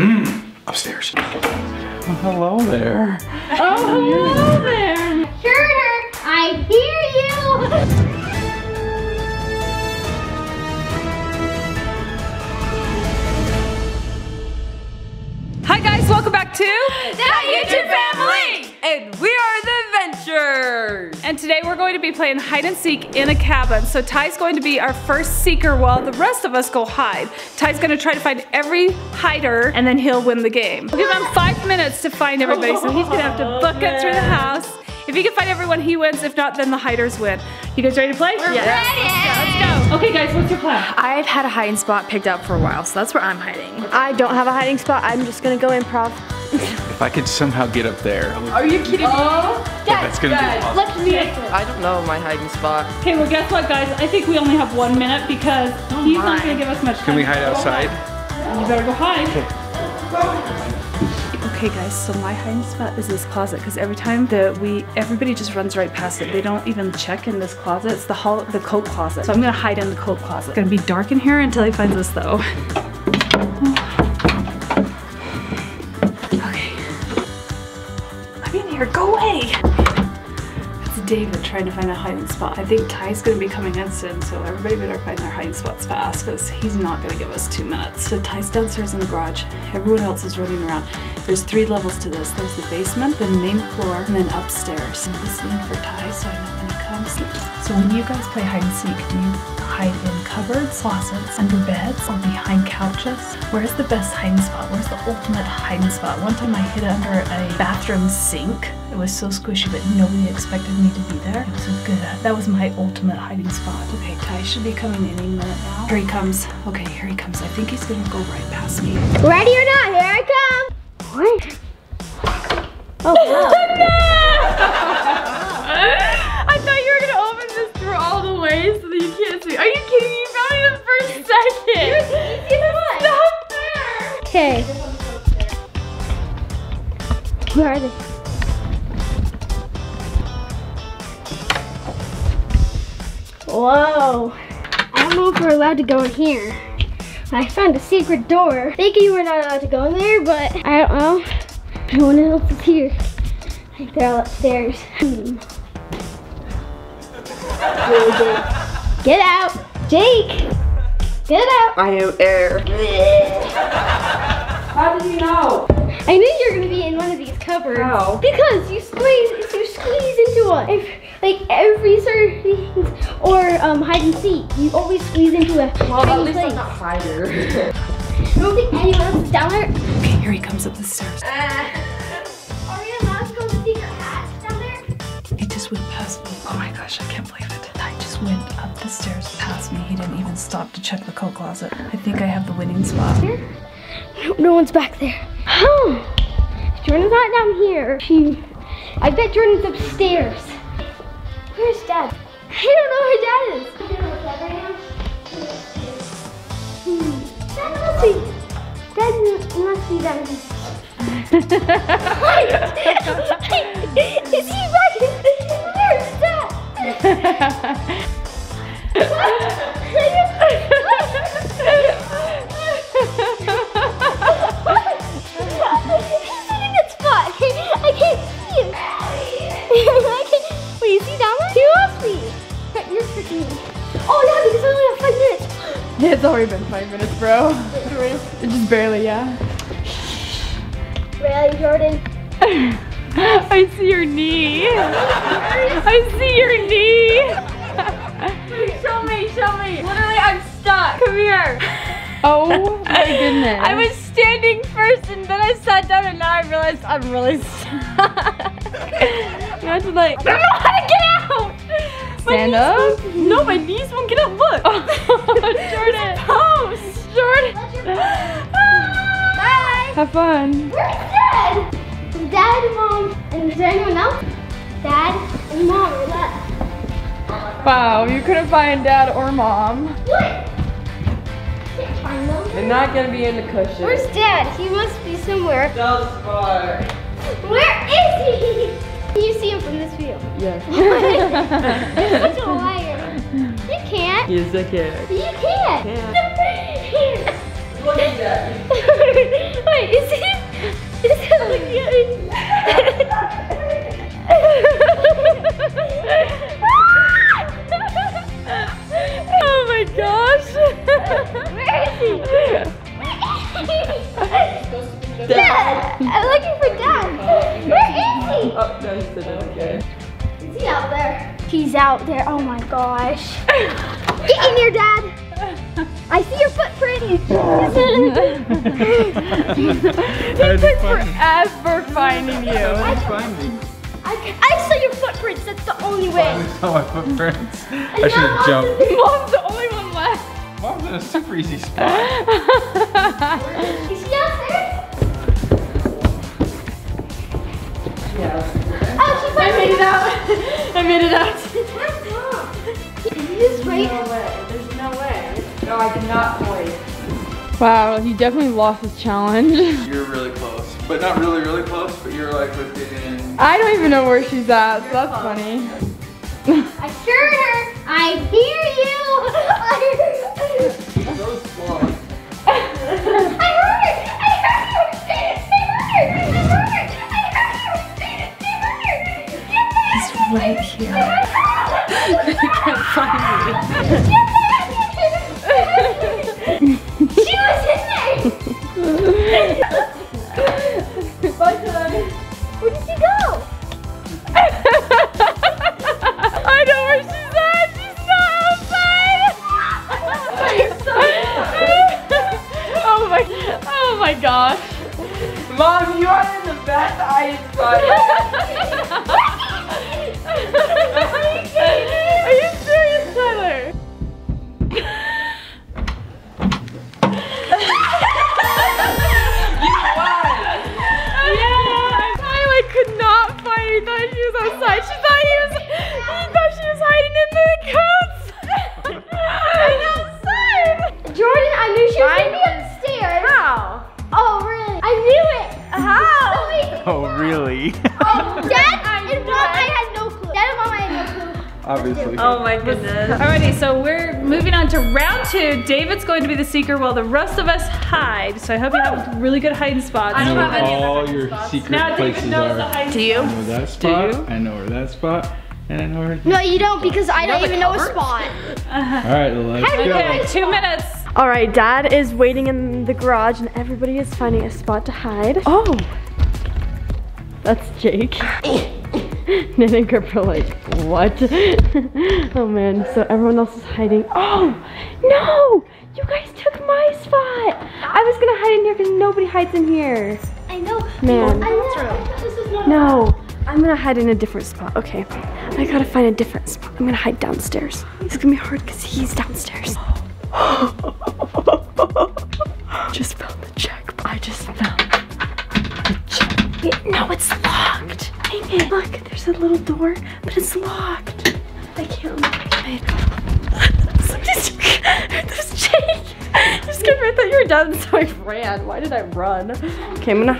Mm, upstairs. Oh, hello there. Oh, hello there. Turner, I hear you. Hi guys, welcome back to That YouTube Family! And we are the And today we're going to be playing hide and seek in a cabin. So Ty's going to be our first seeker while the rest of us go hide. Ty's gonna try to find every hider and then he'll win the game. We'll give him five minutes to find everybody, so he's gonna have to book it through the oh, house. If he can find everyone, he wins. If not, then the hiders win. You guys ready to play? We're ready. Let's go. Okay guys, what's your plan? I've had a hiding spot picked out for a while, so that's where I'm hiding. I don't have a hiding spot. I'm just gonna go improv. If I could somehow get up there, Are you kidding me? Oh, that's gonna be awesome. Let's meet it. I don't know my hiding spot. Okay, well guess what guys? I think we only have one minute because he's not gonna give us much time. Can we hide outside? You better go hide. Okay guys, so my hiding spot is this closet because every time that we, everybody just runs right past it. They don't even check in this closet. It's the hall, the coat closet. So I'm gonna hide in the coat closet. It's gonna be dark in here until he finds us though. Okay. I'm in here, go away! It's David trying to find a hiding spot. I think Ty's gonna be coming in soon, so everybody better find their hiding spots fast because he's not gonna give us two minutes. So Ty's downstairs in the garage. Everyone else is running around. There's three levels to this. There's the basement, the main floor, and then upstairs. I'm listening for Ty so I know when he comes. So when you guys play hide and seek, do you hide in cupboards, closets, under beds, or behind couches? Where's the best hiding spot? Where's the ultimate hiding spot? One time I hid under a bathroom sink. It was so squishy, but nobody expected me to be there. It was so good. That was my ultimate hiding spot. Okay, Ty should be coming any minute now. Here he comes. Okay, here he comes. I think he's gonna go right past me. Ready or not, here I come. What? Oh, wow. I thought you were gonna open this through all the way so that you can't see. Are you kidding me? You found me the first second. Stop there. Okay. Where are they? Whoa. I don't know if we're allowed to go in here. I found a secret door. Thinking we're not allowed to go in there, but I don't know. No one else is here. I think they're all upstairs. Hmm. Get out! Jake! Get out! I am air. How did you know? I knew you were gonna be in one of these cupboards. How? Because you squeeze, you squeeze into one. If, like every certain or um, hide and seek, you always squeeze into a Well, at tiny least place. I'm not hider. I don't think anyone else is down there. Okay, here he comes up the stairs. Are we allowed to go to secret hatch down there? He just went past me. Oh my gosh, I can't believe it. I just went up the stairs past me. He didn't even stop to check the coat closet. I think I have the winning spot. No, no one's back there. Oh, Jordan's not down here. She, I bet Jordan's upstairs. Where's Dad? I don't know where Dad is. Hmm. Dad must be. Dad must be down here. it's already been five minutes, bro. Just barely, yeah. Really, Jordan? I see your knee. I see your knee. show me, show me. Literally, I'm stuck. Come here. Oh my goodness. I was standing first and then I sat down and now I realized I'm really stuck. Imagine like, I don't know how to get out. My Stand knees up. won't- no, my knees won't get up. Look. Oh. Jordan. Post. Jordan. Bye. Have fun. We're Is Dad and Mom and is there anyone else? Dad and Mom are left. Wow, you couldn't find dad or mom. What? Can't find them. They're not gonna be in the cushion. Where's Dad? He must be somewhere. Those. Where is he? Can you see him from this view? Yes. You're such a liar. You can't. He's a kid. You can't. Yeah. Look at that. Wait, is he? Is he looking oh my gosh. Where is he? Dad, I'm looking there? He's out there. Oh my gosh. Get in here, Dad. I see your footprint. How'd you find finding you. How'd you find me? I, I saw your footprints. That's the only way. I saw my footprints. I should have jumped. Mom's the only one left. Mom's in a super easy spot. Is he downstairs? Oh, she I made it out. I made it out. Is he just right? There's no way. No, I did not voice. Wow, he definitely lost his challenge. You're really close, but not really, really close. But you're like within. I don't even know where she's at, so that's funny. I heard her. I hear you. I So slow. I heard her. I heard her. I heard her. I heard her. I heard her. He's right here. I can't find me. Really? Oh, Dad and Mom, I had no clue. Dad and Mom, I had no clue. Obviously. Oh my goodness. Alrighty, so we're moving on to round two. David's going to be the seeker while the rest of us hide. So I hope you have really good hiding spots. I know have any all your secret Now David places knows the are. hiding Do you? I know that spot. you? I know where that spot. And I know where. No, you don't because I don't the even know a cupboard? spot. All right, let's go. Okay, two minutes. All right, Dad is waiting in the garage, and everybody is finding a spot to hide. Oh, that's Jake. Nan and Grip are like, what? oh man, so everyone else is hiding. Oh, no! You guys took my spot! I was gonna hide in here because nobody hides in here. I know. Man. I know. This is not. No, I'm gonna hide in a different spot. Okay, I gotta find a different spot. I'm gonna hide downstairs. It's gonna be hard because he's downstairs. just found the check. I just found no, it's locked. Dang it. Look, there's a little door, but it's locked. I can't unlock it. There's Jake. You scared me. I thought you were done, so I ran. Why did I run? Okay, I'm gonna,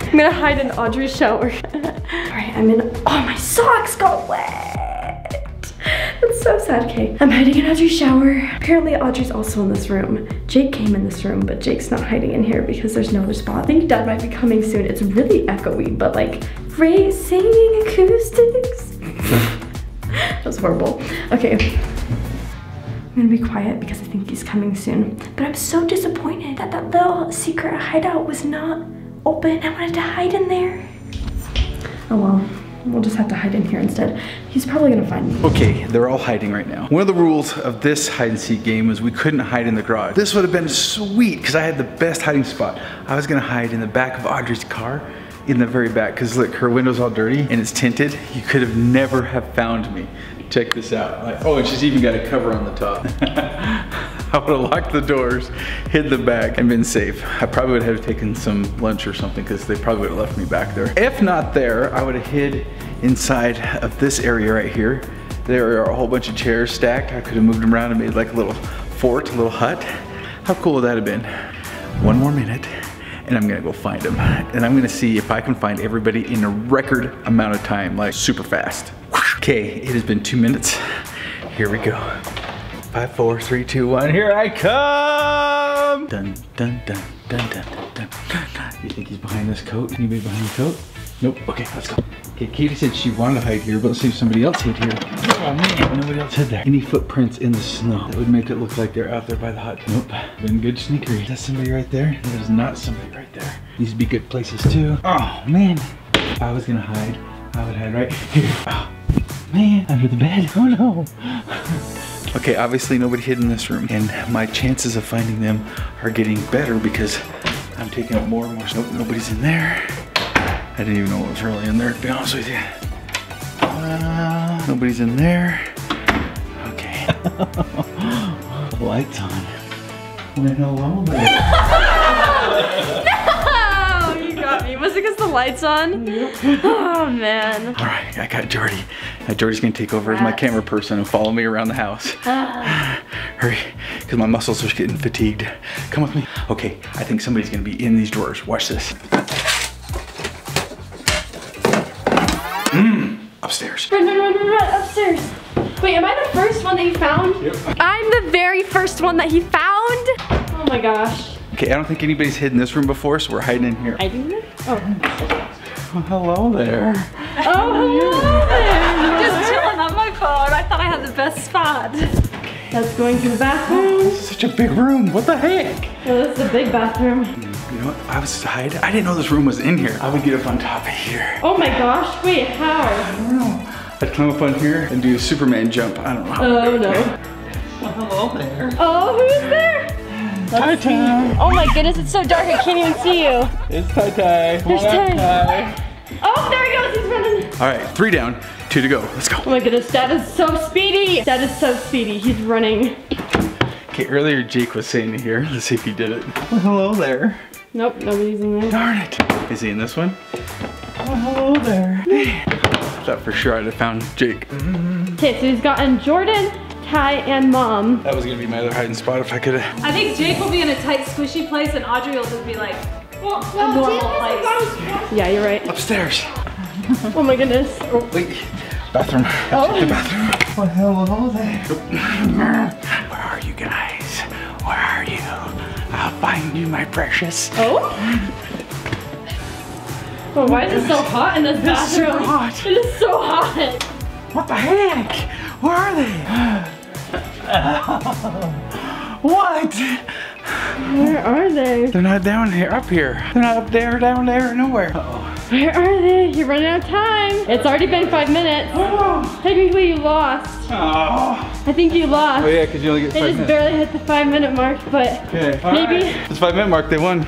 I'm gonna hide in Audrey's shower. All right, I'm in. Oh, my socks got wet. So sad. Okay, I'm hiding in Audrey's shower. Apparently, Audrey's also in this room. Jake came in this room, but Jake's not hiding in here because there's no other spot. I think Dad might be coming soon. It's really echoey, but like, Ray singing acoustics. that was horrible. Okay. I'm gonna be quiet because I think he's coming soon. But I'm so disappointed that that little secret hideout was not open. I wanted to hide in there. Oh well, we'll just have to hide in here instead. He's probably gonna find me. Okay, they're all hiding right now. One of the rules of this hide and seek game was we couldn't hide in the garage. This would have been sweet because I had the best hiding spot. I was gonna hide in the back of Audrey's car in the very back because look, her window's all dirty and it's tinted. You could have never have found me. Check this out. Like, oh, and she's even got a cover on the top. I would have locked the doors, hid the bag, and been safe. I probably would have taken some lunch or something because they probably would have left me back there. If not there, I would have hid inside of this area right here. There are a whole bunch of chairs stacked. I could have moved them around and made like a little fort, a little hut. How cool would that have been? One more minute and I'm gonna go find them. And I'm gonna see if I can find everybody in a record amount of time, like super fast. Okay, it has been two minutes. Here we go. Five, four, three, two, one. Here I come. Dun dun dun dun dun dun dun. dun. You think he's behind this coat? Anybody behind the coat? Nope. Okay, let's go. Okay, Katie said she wanted to hide here, but let's see if somebody else hid here. Oh man, nobody else hid there. Any footprints in the snow that would make it look like they're out there by the hut? Nope. Been good sneakery. Is that somebody right there? That is not somebody right there. These would be good places too. Oh man, if I was gonna hide, I would hide right here. Oh, man, under the bed. Oh no. Okay, obviously nobody hid in this room, and my chances of finding them are getting better because I'm taking up more and more. Nope, nobody's in there. I didn't even know what was really in there, to be honest with you. Uh, nobody's in there. Okay. the lights on. Well, hello there. Oh, you got me. Was it because the lights on? Oh man. All right, I got Jordy. Now Jordy's gonna take over as my camera person and follow me around the house. Ah. Hurry, because my muscles are getting fatigued. Come with me. Okay, I think somebody's gonna be in these drawers. Watch this. Mmm, upstairs. Run, run, run, run, run, upstairs. Wait, am I the first one that you found? Yep. I'm the very first one that he found. Oh my gosh. Okay, I don't think anybody's hidden this room before, so we're hiding in here. I didn't. Oh. Oh, hello there. Oh, hello there. Best spot. That's going to the bathroom. Such a big room. What the heck? Oh, this is a big bathroom. You know what? I was hiding. I didn't know this room was in here. I would get up on top of here. Oh my gosh. Wait, how? I don't know. I'd climb up on here and do a Superman jump. I don't know. Oh to do it. no. Hello there. Oh, who's there? Hi, Ty. Oh my goodness, it's so dark I can't even see you. It's Ty Ty. There's Ty. Oh, there he goes, he's running. All right, three down, two to go. Let's go. Oh my goodness, Dad is so speedy. Dad is so speedy, he's running. Okay, earlier Jake was saying to here. Let's see if he did it. Well, hello there. Nope, nobody's in there. Darn it. Is he in this one? Well, hello there. I thought for sure I'd have found Jake. Okay, so he's gotten Jordan, Ty, and Mom. That was gonna be my other hiding spot if I could have. I think Jake will be in a tight, squishy place, and Audrey will just be like, well, a normal place. Yeah, you're right. Upstairs. Oh my goodness. Oh, Wait, bathroom. Oh. The bathroom. Well, hello there. Where are you guys? Where are you? I'll find you, my precious. oh? Oh, why is it so hot in this It's super bathroom? hot. It is so hot. What the heck? Where are they? what? Where are they? They're not down here, up here. They're not up there, down there, nowhere. Uh-oh. Where are they? You're running out of time. It's already been five minutes. Oh. Technically, you lost. Oh. I think you lost. Oh yeah, because you only get They five just minutes. barely hit the five minute mark, but Okay. all maybe. right. It's five minute mark, they won.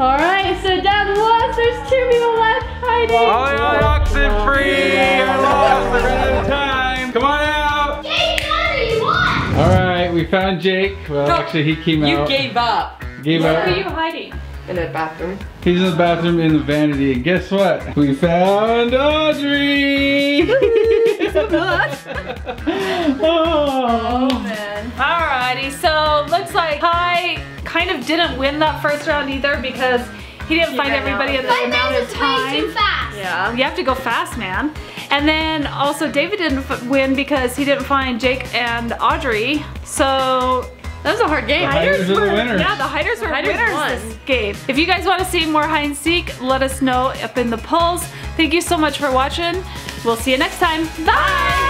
All right, so Dad lost. There's two people left hiding. Oh, oxen free! I lost, I ran out of time. Come on out! Jake, you won. All right, we found Jake. Well, actually, he came You out. You gave up gave Where up. are you hiding? In a bathroom. He's in the bathroom in the vanity, and guess what? We found Audrey! Oh, oh. man. Alrighty, so looks like Kai kind of didn't win that first round either because he didn't find everybody in out. the amount of time. fast. Yeah. You have to go fast, man. And then also David didn't f- win because he didn't find Jake and Audrey. So That was a hard game. Hiders are the winners. yeah, the hiders were Hiders winners won. this game. If you guys want to see more hide and seek, let us know up in the polls. Thank you so much for watching. We'll see you next time. Bye.